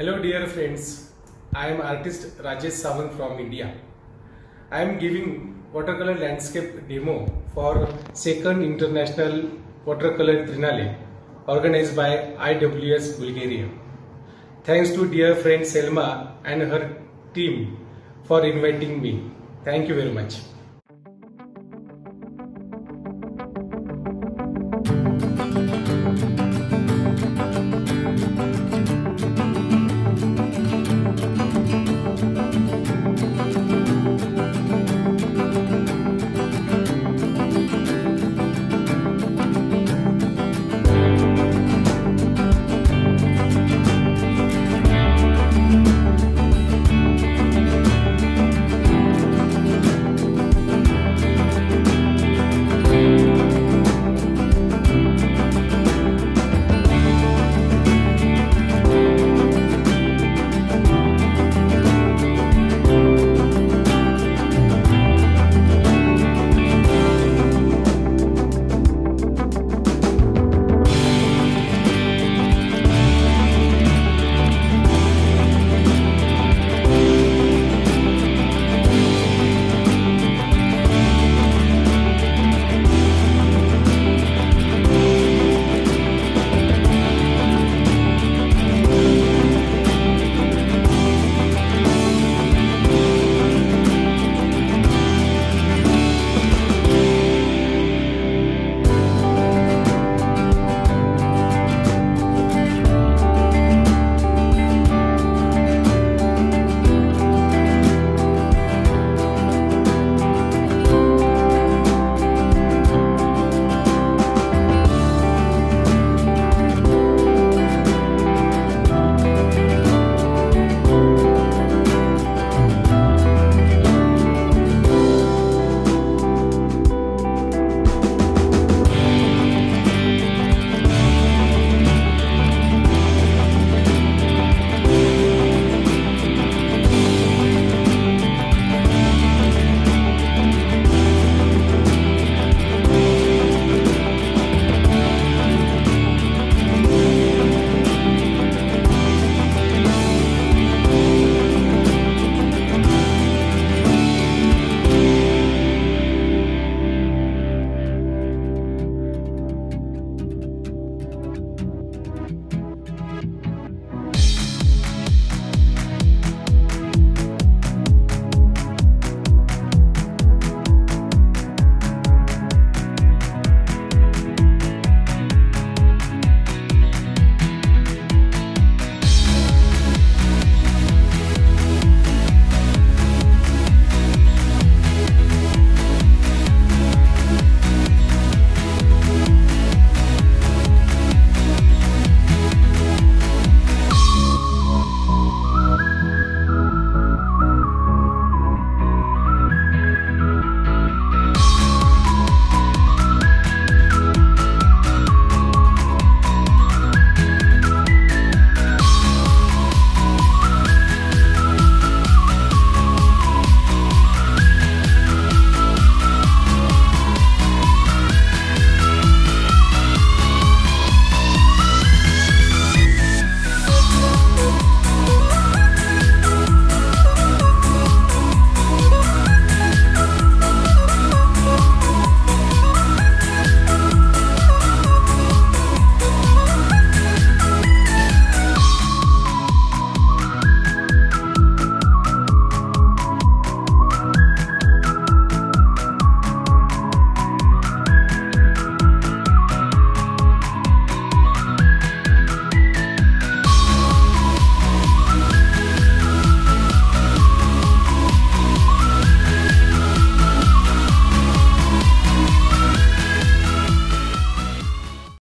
Hello dear friends, I am artist Rajesh Sawant from India. I am giving watercolor landscape demo for second international watercolor Triennial organized by IWS Bulgaria. Thanks to dear friend Selma and her team for inviting me. Thank you very much.